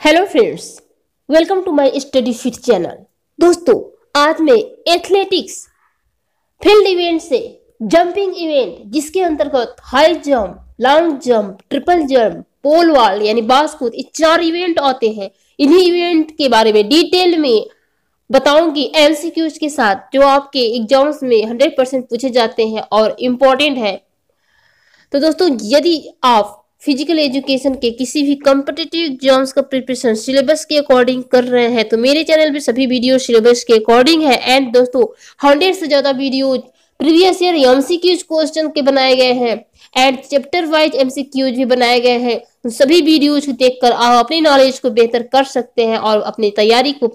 Hello friends welcome to my study fit channel दोस्तों, आज मैं एथलेटिक्स फ़ील्ड इवेंट से जंपिंग इवेंट जिसके अंतर्गत high jump long jump triple jump pole vault यानी बास्कुट ये चार इवेंट आते हैं। इन्हीं इवेंट के बारे में डिटेल में बताऊँगी एमसीक्यूज के साथ, जो आपके एग्ज़ाम्स में 100 परसेंट पूछे जाते हैं और इम्पोर्टेंट है। तो दोस्तों, यदि आप फ़िज़िकल एजुकेशन के किसी भी कॉम्पिटेटिव एग्ज़ाम्स का प्रिपरेशन सिलेबस के अकॉर्डिंग कर रहे हैं तो मेरे चैनल पे सभी वीडियो सिलेबस के अकॉर्डिंग है। एंड दोस्तों हंड्रेड से ज़्यादा video previous year MCQs question के बनाए गए हैं। एंड चैप्टर वाइज एमसीक्यूज भी बनाए गए हैं। उन सभी वीडियोज़ को देखकर आप अपनी नॉलेज को बेहतर कर सकते हैं और अपनी तैयारी को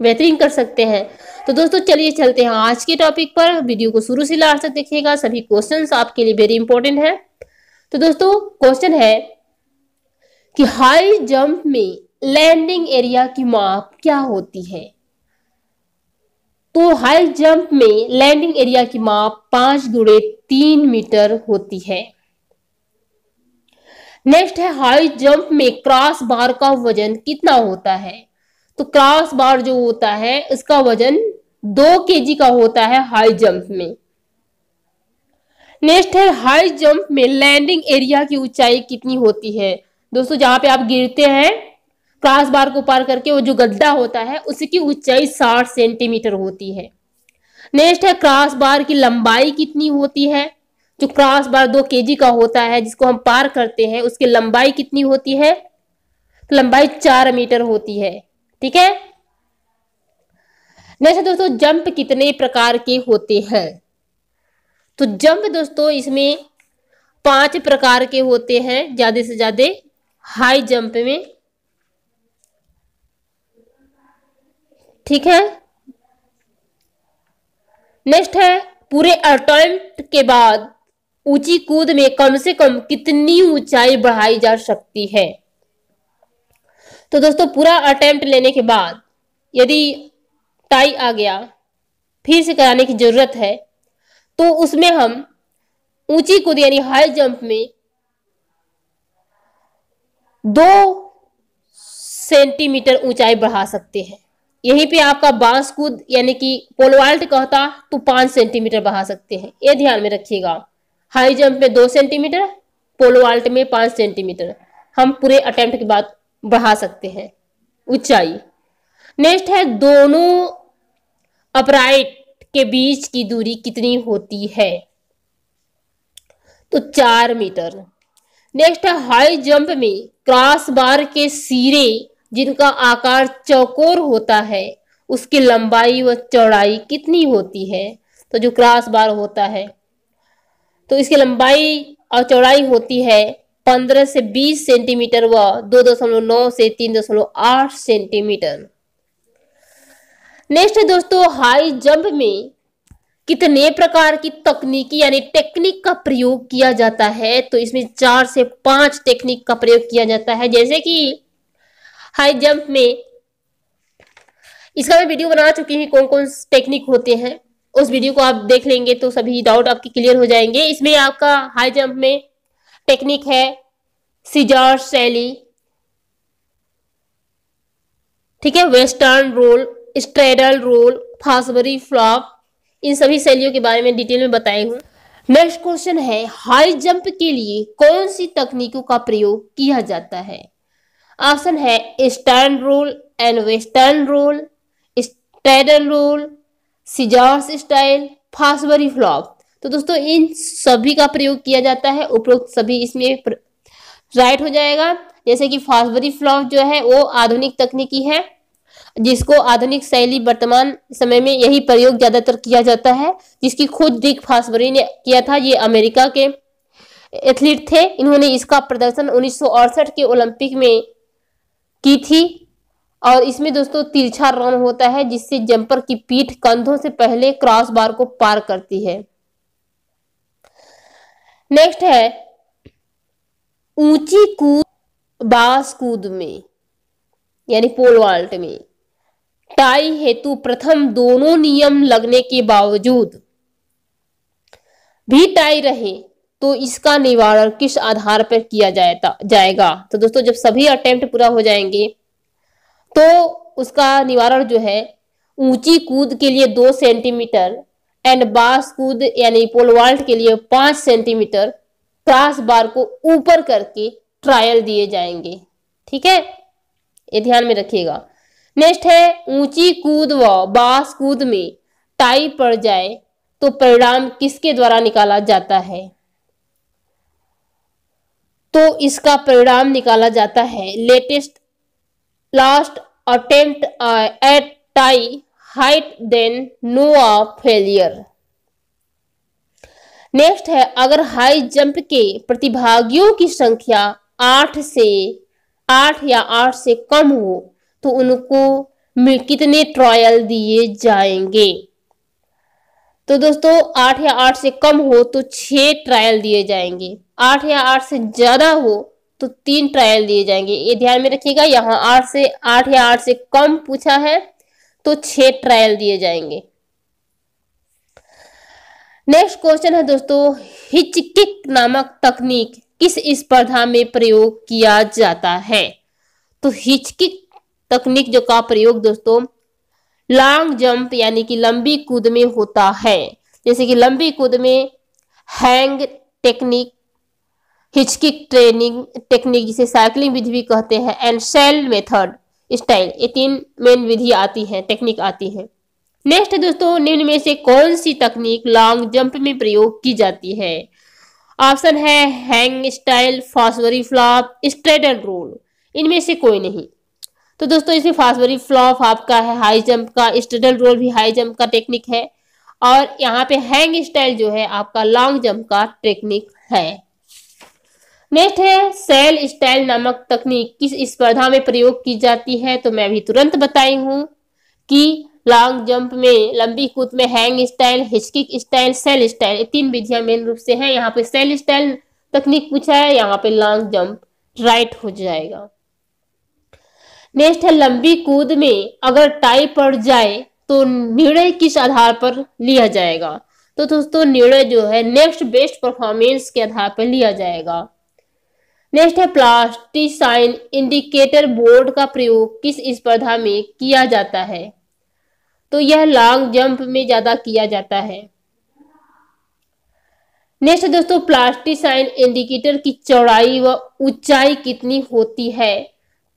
बेहतरीन कर सकते हैं। तो दोस्तों, चलिए चलते हैं आज के टॉपिक पर। वीडियो को शुरू से लास्ट तक देखिएगा। सभी क्वेश्चंस आपके लिए वेरी इंपॉर्टेंट है। तो दोस्तों क्वेश्चन है कि हाई जंप में लैंडिंग एरिया की माप क्या होती है? तो हाई जंप में लैंडिंग एरिया की माप पाँच गुड़े तीन मीटर होती है। नेक्स्ट है हाई जंप में क्रॉस बार का वज़न कितना होता है? तो क्रॉस बार जो होता है, उसका वज़न दो केजी का होता है हाई जंप में। नेक्स्ट है हाई जंप में लैंडिंग एरिया की ऊंचाई कितनी होती है? दोस्तों, जहाँ पे आप गिरते हैं, क्रॉस बार को पार करके वो जो गड्ढा होता है, उसकी ऊंचाई साठ सेंटीमीटर होती है। नेक्स्ट है, क्रॉस बार की लंबाई कितनी होती है? जो क्रॉस बार दो केजी का होता है, जिसको हम पार करते हैं, उसकी लंबाई कितनी होती है? तो लंबाई चार मीटर होती है, ठीक है? नेक्स्ट दोस्तों, जंप कितने प्रकार के होते हैं? तो जंप दोस्तों, इसमें पाँच प्रकार के होते हैं, ज़्यादा से ज़्यादा हाई जंप में। ठीक है? नेक्स्ट है, पूरे अटेम्प्ट के बाद ऊँची कूद में कम से कम कितनी ऊंचाई बढ़ाई जा सकती है? तो दोस्तों, पूरा अटेम्प्ट लेने के बाद यदि टाई आ गया, फिर से कराने की ज़रूरत है तो उसमें हम ऊँची कूद यानी हाई जंप में दो सेंटीमीटर ऊंचाई बढ़ा सकते हैं। यहीं पे आपका बाँस कूद यानी कि पोलवाल्ट कहता तो पाँच सेंटीमीटर बढ़ा सकते हैं। ये ध्यान में रखिएगा। हाई जंप में दो सेंटीमीटर पोलवाल्ट में पाँच सेंटीमीटर हम पूरे अटेम्प्ट के बाद बढ़ा सकते हैं। ऊंचाई। नेक्स्ट है दोनों अपराइट के बीच की दूरी कितनी होती है? तो चार मीटर। नेक्स्ट है हाई जंप में क्रॉस बार के सिरे, जिनका आकार चौकोर होता है, उसकी लंबाई व चौड़ाई कितनी होती है? तो जो क्रॉस बार होता है तो इसकी लंबाई और चौड़ाई होती है पंद्रह से बीस सेंटीमीटर व दो दशमलव नौ से तीन दशमलव आठ सेंटीमीटर नेक्स्ट दोस्तों, हाई जंप में कितने प्रकार की तकनीकी यानी टेक्निक का प्रयोग किया जाता है? तो इसमें चार से पाँच टेक्निक का प्रयोग किया जाता है। जैसे कि हाई जंप में इसका मैं वीडियो बना चुकी हूँ कौन कौन टेक्निक होते हैं। उस वीडियो को आप देख लेंगे तो सभी डाउट आपके क्लियर हो जाएँगे। इसमें आपका हाई जंप में टेक्निक है सिजार शैली। ठीक है, western roll straddle roll, Fosbury, flop, इन सभी शैलियों के बारे में डिटेल में बताई हूँ। नेक्स्ट क्वेश्चन है, हाई जंप के लिए कौन सी तकनीकों का प्रयोग किया जाता है? ऑप्शन है eastern roll and western roll straddle roll, scissors style, Fosbury, flop. तो दोस्तों, इन सभी का प्रयोग किया जाता है, उपरोक्त सभी इसमें राइट हो जाएगा। जैसे कि फासबरी, फ्लॉप जो है, वो आधुनिक तकनीकी है। जिसको आधुनिक शैली वर्तमान समय में यही प्रयोग ज़्यादातर किया जाता है, जिसकी खुद डिक फासबरी ने किया था, ये अमेरिका के एथलीट थे। इन्होंने इसका प्रदर्शन उन्नीस सौ अड़सठ के ओलंपिक में की थी। और इसमें दोस्तों तिरछा रन होता है, जिससे जंपर की पीठ कंधों से पहले क्रॉस बार को पार करती है। नेक्स्ट है, ऊँची कूद बास कूद में, यानी पोल वाल्ट में। टाई हेतु प्रथम दोनों नियम लगने के बावजूद भी टाई रहे तो इसका निवारण किस आधार पर किया जाएगा जाएगा? तो दोस्तों, जब सभी अटेम्प्ट पूरा हो जाएँगे तो उसका निवारण जो है, ऊँची कूद के लिए दो सेंटीमीटर एंड बास कूद, यानी पोलवाल्ट के लिए पाँच सेंटीमीटर क्रॉस बार को ऊपर करके ट्रायल दिए जाएँगे। ठीक है? ये ध्यान में रखिएगा। नेक्स्ट है, ऊँची कूद व बास कूद में टाई पड़ जाए तो परिणाम किसके द्वारा निकाला जाता है? तो इसका परिणाम निकाला जाता है latest last attempt at tie height then no of failure next है, अगर हाई जंप के प्रतिभागियों की संख्या आठ से, आठ या आठ से कम हो तो उनको कितने ट्रायल दिए जाएँगे? तो दोस्तों, आठ या आठ से कम हो तो छह ट्रायल दिए जाएँगे। आठ या आठ से ज़्यादा हो तो तीन ट्रायल दिए जाएँगे। ये ध्यान में रखिएगा, यहाँ आठ से, आठ या आठ से कम पूछा है तो छह ट्रायल दिए जाएँगे। नेक्स्ट क्वेश्चन है दोस्तों, हिचकिक नामक तकनीक किस स्पर्धा में प्रयोग किया जाता है? तो हिचकिक तकनीक जो का प्रयोग दोस्तों लॉन्ग जंप यानी कि लंबी कूद में होता है। जैसे कि लंबी कूद में hang technique, hitch kick training technique जिसे साइकिलिंग विधि भी कहते हैं, एंड सेल मेथड स्टाइल, ये तीन मेन विधि आती है, टेक्निक आती है। नेक्स्ट दोस्तों, निम्न में से कौन सी तकनीक लॉन्ग जंप में प्रयोग की जाती है? ऑप्शन है hang style, Fosbury flop straight and roll. इनमें से कोई नहीं। तो दोस्तों, इसमें फास्वरी फ्लॉप आपका है हाई जंप का स्ट्रेडल रोल भी हाई जंप का टेक्निक है। और यहाँ पे हैंग स्टाइल जो है, आपका लॉन्ग जंप का टेक्निक है। नेक्स्ट है सेल स्टाइल नामक तकनीक किस स्पर्धा में प्रयोग की जाती है? तो मैं भी तुरंत बताई हूँ कि लॉन्ग जंप में, लंबी कूद में hang style hitch kick style sail style ये तीन विधियाँ मेन रूप से हैं। यहाँ पे सेल स्टाइल तकनीक पूछा है, यहाँ पे लॉन्ग जंप राइट हो जाएगा। नेक्स्ट है लंबी कूद में अगर टाई पड़ जाए तो निर्णय किस आधार पर लिया जाएगा? तो दोस्तों, निर्णय जो है नेक्स्ट बेस्ट परफॉर्मेंस के आधार पर लिया जाएगा। नेक्स्ट है प्लास्टिसाइन इंडिकेटर बोर्ड का प्रयोग किस स्पर्धा में किया जाता है? तो यह लॉन्ग जंप में ज़्यादा किया जाता है। नेक्स्ट दोस्तों प्लास्टिसाइन इंडिकेटर की चौड़ाई व ऊंचाई कितनी होती है?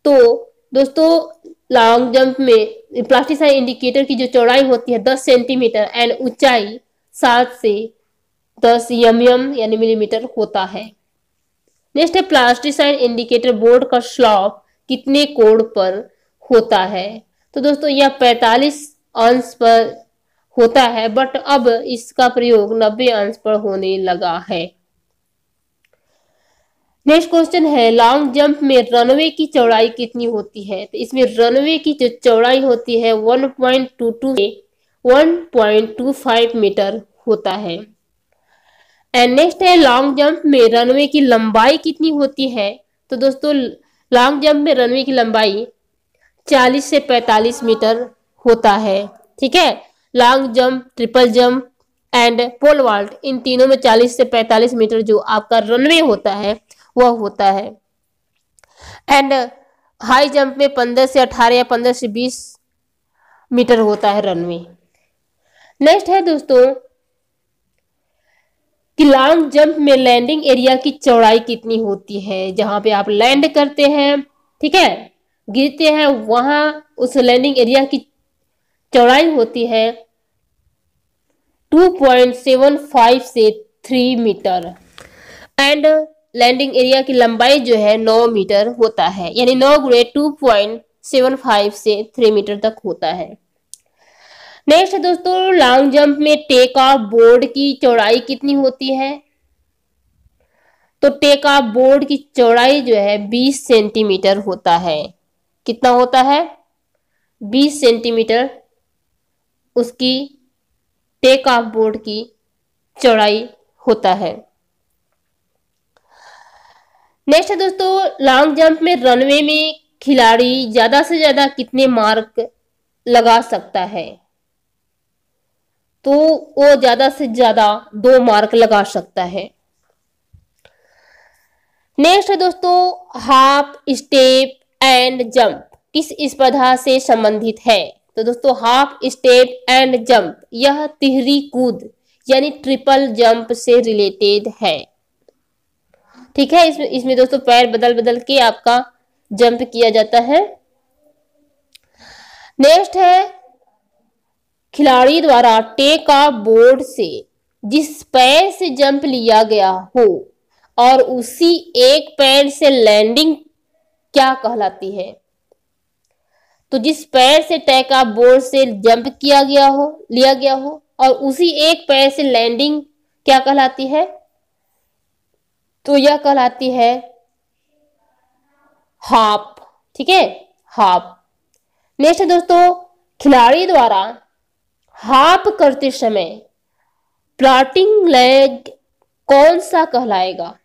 तो दोस्तों लॉन्ग जंप में प्लास्टिसाइन इंडिकेटर की जो चौड़ाई होती है 10 सेंटीमीटर एंड ऊंचाई 7 से 10 एम यानी मिलीमीटर होता है। नेक्स्ट है प्लास्टिसाइन इंडिकेटर बोर्ड का स्लॉप कितने कोण पर होता है। तो दोस्तों, यह 45 अंश पर होता है बट अब इसका प्रयोग 90 अंश पर होने लगा है। नेक्स्ट क्वेश्चन है लॉन्ग जंप में रनवे की चौड़ाई कितनी होती है? तो इसमें रनवे की जो चौड़ाई होती है 1.22 से 1.25 मीटर होता है। एंड नेक्स्ट है लॉन्ग जंप में रनवे की लंबाई कितनी होती है? तो दोस्तों लॉन्ग जंप में रनवे की लंबाई 40 से 45 मीटर होता है। ठीक है? Long jump triple jump and pole vault इन तीनों में 40 से 45 मीटर जो आपका रनवे होता है वह होता है। एंड हाई जंप में 15 से 18 या 15 से 20 मीटर होता है रनवे नेक्स्ट है दोस्तों, कि लॉन्ग जंप में लैंडिंग एरिया की चौड़ाई कितनी होती है, जहाँ पे आप लैंड करते हैं, ठीक है? गिरते हैं, वहाँ उस लैंडिंग एरिया की चौड़ाई होती है 2.75 से 3 मीटर एंड लैंडिंग एरिया की लंबाई जो है 9 मीटर होता है। यानी 9 गुड़े टू से 3 मीटर तक होता है। नेक्स्ट दोस्तों लॉन्ग जंप में टेक ऑफ़ बोर्ड की चौड़ाई कितनी होती है? तो टेक ऑफ़ बोर्ड की चौड़ाई जो है 20 सेंटीमीटर होता है। कितना होता है? 20 सेंटीमीटर उसकी टेक ऑफ़ बोर्ड की चौड़ाई होता है। नेक्स्ट है दोस्तों लॉन्ग जंप में रनवे में खिलाड़ी ज़्यादा से ज़्यादा कितने मार्क लगा सकता है? तो वो ज़्यादा से ज़्यादा दो मार्क लगा सकता है। नेक्स्ट है दोस्तों हाफ़ स्टेप एंड जंप किस स्पर्धा से संबंधित है? तो दोस्तों हाफ़ स्टेप एंड जंप यह तिहरी कूद यानी ट्रिपल जंप से रिलेटेड है। ठीक है इसमें इसमें दोस्तों पैर बदल बदल के आपका जंप किया जाता है। नेक्स्ट है, खिलाड़ी द्वारा टेक ऑफ़ बोर्ड से, जिस पैर से जंप लिया गया हो, और उसी एक पैर से लैंडिंग क्या कहलाती है? तो जिस पैर से टेक ऑफ़ बोर्ड से जंप किया गया हो, लिया गया हो, और उसी एक पैर से लैंडिंग क्या कहलाती है? तो यह कहलाती है हाप। ठीक है? हाप। नेक्स्ट है दोस्तों, खिलाड़ी द्वारा हाप करते समय प्लाटिंग लेग कौन सा कहलाएगा?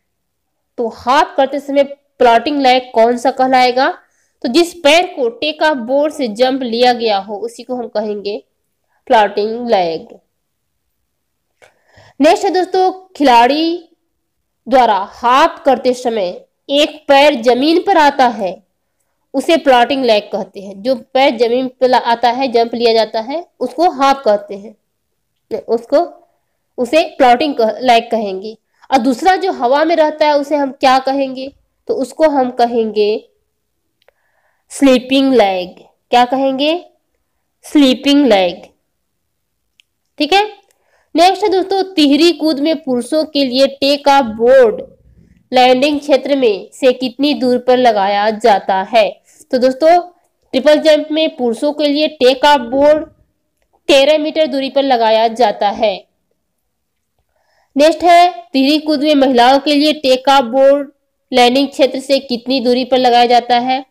तो हाफ़ करते समय प्लॉटिंग लेग कौन सा कहलाएगा? तो जिस पैर को टेका बोर्ड से जंप लिया गया हो, उसी को हम कहेंगे प्लॉटिंग लेग। नेक्स्ट है दोस्तों, खिलाड़ी द्वारा हाफ़ करते समय एक पैर ज़मीन पर आता है, उसे प्लॉटिंग लैग कहते हैं। जो पैर ज़मीन पर आता है, जंप लिया जाता है, उसको हाफ़ कहते हैं। उसको, उसे प्लॉटिंग लैग कहेंगे। और दूसरा जो हवा में रहता है, उसे हम क्या कहेंगे? तो उसको हम कहेंगे स्लीपिंग लैग क्या कहेंगे? स्लीपिंग लैग ठीक है? नेक्स्ट है दोस्तों, तिहरी कूद में पुरुषों के लिए टेक ऑफ़ बोर्ड लैंडिंग क्षेत्र में से कितनी दूर पर लगाया जाता है? तो दोस्तों ट्रिपल जंप में पुरुषों के लिए टेक ऑफ़ बोर्ड तेरह मीटर दूरी पर लगाया जाता है। नेक्स्ट है, तिहरी कूद में महिलाओं के लिए टेक ऑफ़ बोर्ड लैंडिंग क्षेत्र से कितनी दूरी पर लगाया जाता है?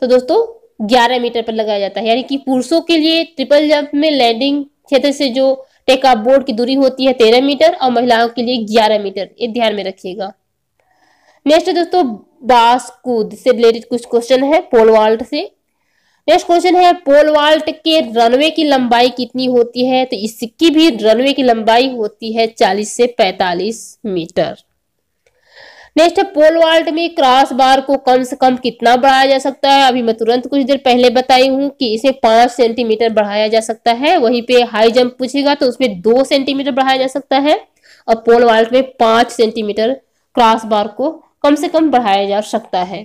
तो दोस्तों 11 मीटर पर लगाया जाता है। यानी कि पुरुषों के लिए ट्रिपल जंप में लैंडिंग क्षेत्र से जो टेक ऑफ़ बोर्ड की दूरी होती है तेरह मीटर और महिलाओं के लिए ग्यारह मीटर। ये ध्यान में रखिएगा। नेक्स्ट दोस्तों, बास कूद से रिलेटेड कुछ क्वेश्चन है पोल वाल्ट से। नेक्स्ट क्वेश्चन है पोल वाल्ट के रनवे की लंबाई कितनी होती है? तो इसकी भी रनवे की लंबाई होती है 40 से 45 मीटर। नेक्स्ट है पोल वाल्ट में क्रॉस बार को कम से कम कितना बढ़ाया जा सकता है? अभी मैं तुरंत कुछ देर पहले बताई हूँ कि इसे पाँच सेंटीमीटर बढ़ाया जा सकता है। वहीं पे हाई जंप पूछेगा तो उसमें दो सेंटीमीटर बढ़ाया जा सकता है और पोल वाल्ट में पाँच सेंटीमीटर क्रॉस बार को कम से कम बढ़ाया जा सकता है।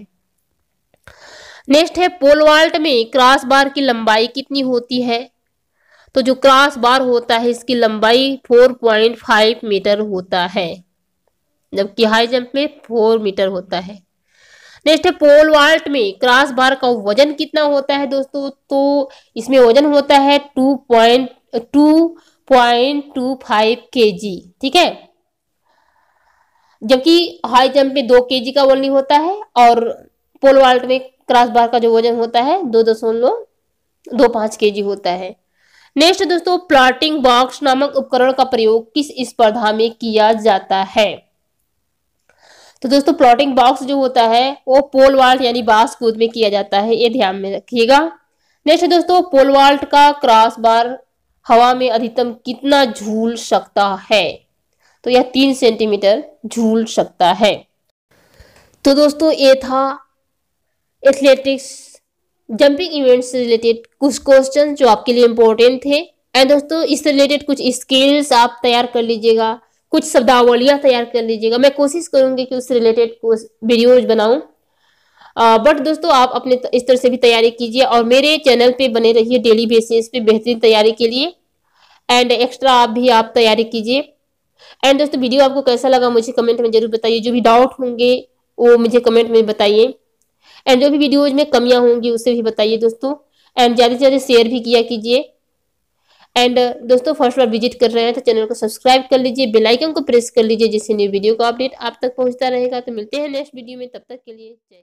नेक्स्ट है पोल वाल्ट में क्रॉस बार की लंबाई कितनी होती है? तो जो क्रॉस बार होता है, इसकी लंबाई 4.5 मीटर होता है। जबकि हाई जंप में फोर मीटर होता है। नेक्स्ट है पोल वाल्ट में क्रॉस बार का वज़न कितना होता है दोस्तों? तो इसमें वज़न होता है two point two point two five K G ठीक है? जबकि हाई जंप में दो के जी का वज़न होता है और पोल वाल्ट में क्रॉस बार का जो वज़न होता है दो दशमलव दो पाँच के जी होता है। नेक्स्ट दोस्तों प्लाटिंग बॉक्स नामक उपकरण का प्रयोग किस स्पर्धा में किया जाता है? तो दोस्तों प्लॉटिंग बॉक्स जो होता है, वो पोल वाल्ट यानी बास कूद में किया जाता है, ये ध्यान में रखिएगा। नेक्स्ट दोस्तों पोल वाल्ट का क्रॉस बार हवा में अधिकतम कितना झूल सकता है? तो यह तीन सेंटीमीटर झूल सकता है। तो दोस्तों, ये था एथलेटिक्स जंपिंग इवेंट से रिलेटेड कुछ क्वेश्चन जो आपके लिए इंपॉर्टेंट थे। एंड दोस्तों, इससे रिलेटेड कुछ स्किल्स आप तैयार कर लीजिएगा। कुछ शब्दावलियाँ तैयार कर लीजिएगा। मैं कोशिश करूँगी कि उससे रिलेटेड वीडियोज़ बनाऊँ। बट दोस्तों, आप अपने इस तरह से भी तैयारी कीजिए और मेरे चैनल पे बने रहिए डेली बेसिस पे बेहतरीन तैयारी के लिए। एंड एक्स्ट्रा आप भी आप तैयारी कीजिए। एंड दोस्तों वीडियो आपको कैसा लगा मुझे कमेंट में ज़रूर बताइए। जो भी डाउट होंगे, वो मुझे कमेंट में बताइए। एंड जो भी वीडियोज़ में कमियाँ होंगी, उसे भी बताइए दोस्तों। एंड ज़्यादा से ज़्यादा शेयर भी किया कीजिए। एंड uh, दोस्तों फ़र्स्ट बार विज़िट कर रहे हैं तो चैनल को सब्सक्राइब कर लीजिए बेल आइकन को प्रेस कर लीजिए जिससे न्यू वीडियो का अपडेट आप तक पहुँचता रहेगा। तो मिलते हैं नेक्स्ट वीडियो में तब तक के लिए जय